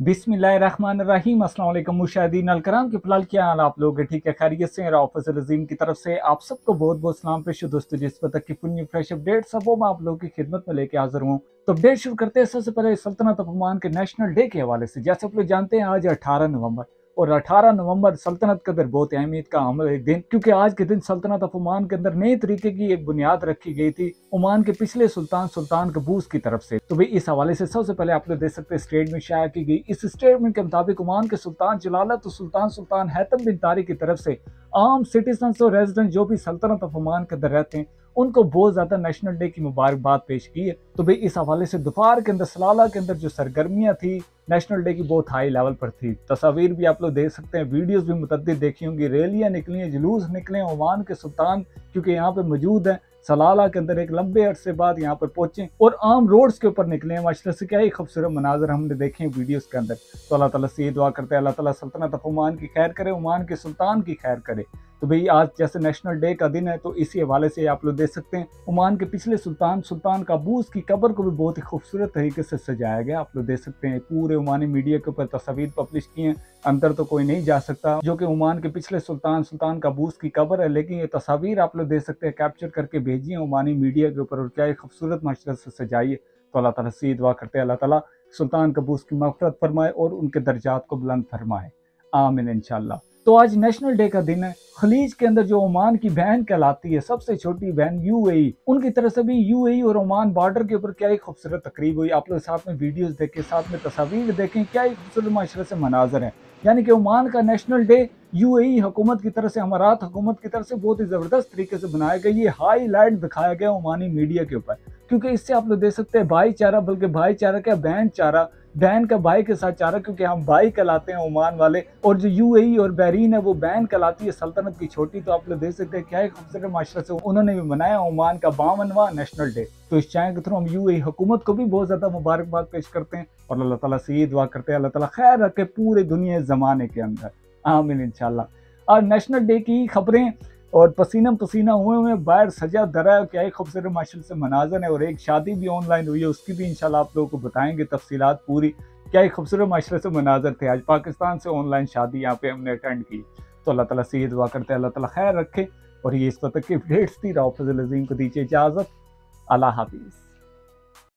अस्सलाम वालेकुम मुशाहिदीन अलकराम के फ़िलहाल क्या हाल आप लोग ठीक है, खैरियत से फजल अजीम की तरफ़ से आप सबको बहुत बहुत सलाम, पेश दोस्तों, जिस पर तक की पुण्य, फ्रेश अपडेट सब वो मैं आप लोगों की खिदमत में लेके हाजिर हूँ। तो अपडेट शुरू करते हैं। सबसे पहले सल्तनत अफमान के नेशनल डे के हवाले से। जैसे आप लोग जानते हैं, आज अठारह नवंबर। और 18 नवंबर सल्तनत के अंदर बहुत अहमियत का अमल एक दिन, क्योंकि आज के दिन सल्तनत ऑफ़ ओमान के अंदर नए तरीके की एक बुनियाद रखी गई थी, ओमान के पिछले सुल्तान सुल्तान कबूस की तरफ़ से। तो भाई, इस हवाले से सबसे पहले आप लोग देख सकते हैं स्टेटमेंट शाया की गई। इस स्टेटमेंट के मुताबिक ओमान के सुल्तान जलाला तो सुल्तान सुल्तान हैतम बिन तारी की तरफ़ से आम सिटीजन और रेजिडेंट जो भी सल्तनत ऑफ़ ओमान के अंदर रहते हैं उनको बहुत ज़्यादा नेशनल डे की मुबारकबाद पेश की। है तो भाई, इस हवाले से दोपहर के अंदर, सलाला के अंदर जो सरगर्मियाँ थी नेशनल डे की बहुत हाई लेवल पर थी। तस्वीर भी आप लोग देख सकते हैं वीडियोस भी मुतद देखी होंगी। रैलियाँ निकली हैं, जुलूस निकले ओमान के सुल्तान, क्योंकि यहाँ पे मौजूद हैं। सलाला के अंदर एक लंबे अरसे बाद यहाँ पर पहुँचे और आम रोड्स के ऊपर निकले हैं। माशा से क्या ही खूबसूरत मनाजर हमने देखे हैं वीडियोस के अंदर। तो अल्लाह ताला से ये दुआ करते हैं, अल्लाह ताला सल्तनत ओमान की खैर करे, ओमान के सुल्तान की खैर करे। तो भाई, आज जैसे नेशनल डे का दिन है तो इसी हवाले से आप लोग देख सकते हैं, ओमान के पिछले सुल्तान सुल्तान काबूस की कब्र को भी बहुत ही खूबसूरत तरीके से सजाया गया। आप लोग देख सकते हैं, पूरे ओमानी मीडिया के ऊपर तस्वीर पब्लिश की हैं, अंदर तो कोई नहीं जा सकता, जो कि ओमान के पिछले सुल्तान सुल्तान काबूस की कब्र है, लेकिन ये तस्वीर आप लोग देख सकते हैं कैप्चर करके भेजिए ओमानी मीडिया के ऊपर, और क्या खूबसूरत मशरत से सजाइए तो अल्लाह ताला से दुआ करते हैं, अल्लाह ताला सुल्तान कबूस की मफरत फरमाए और उनके दर्जात को बुलंद फरमाए। आमिन इंशाल्लाह। तो आज नेशनल डे का दिन है। खलीज के अंदर जो ओमान की बहन कहलाती है, सबसे छोटी बहन यूएई। उनकी तरफ़ से भी यूएई और ओमान बॉर्डर के ऊपर क्या ही खूबसूरत तकरीब हुई। आप लोग साथ में वीडियोस देखें, साथ में तस्वीर देखें, क्या ही खूबसूरत माशरे से मनाजर है। यानी कि ओमान का नेशनल डे यूएई हुकूमत की तरफ़ से हमारात हुकूमत की तरफ़ से बहुत ही ज़बरदस्त तरीके से बनाया गया। ये हाई दिखाया गया ओमानी मीडिया के ऊपर। क्योंकि इससे आप लोग देख सकते हैं, भाईचारा, बल्कि भाईचारा क्या बहन चारा बैन का भाई के साथ चाह रहा क्योंकि हम भाई कहलाते हैं ओमान वाले। और जो यूएई और बैरीन है, वो बैन कहलाती है सल्तनत की छोटी। तो आप लोग देख सकते हैं क्या एक खूबसूरत माशरे से उन्होंने भी मनाया ओमान का बावनवा नेशनल डे। तो इस चाय के थ्रू हम यू हुकूमत को भी बहुत ज़्यादा मुबारकबाद पेश करते हैं। और अल्लाह ताला से ये दुआ करते हैं, अल्लाह ताला खैर रखे पूरे दुनिया ज़माने के अंदर। आमिन इंशाल्लाह। और नेशनल डे की खबरें और पसीना पसीना हुए हुए बाहर सजा दरा क्या ही खूबसूरत माशल से मनाजर है। और एक शादी भी ऑनलाइन हुई है, उसकी भी इंशाल्लाह आप लोगों को बताएँगे तफसीलात पूरी। क्या खूबसूरत माशरे से मनाजर थे। आज पाकिस्तान से ऑनलाइन शादी यहाँ पे हमने अटेंड की। तो अल्लाह ताला से दुआ करते हैं, अल्लाह ताला खैर रखे। और ये इस वक्त की अपडेट्स थी। राव अजीम को दीजिए इजाज़त। अल्लाह हाफिज़।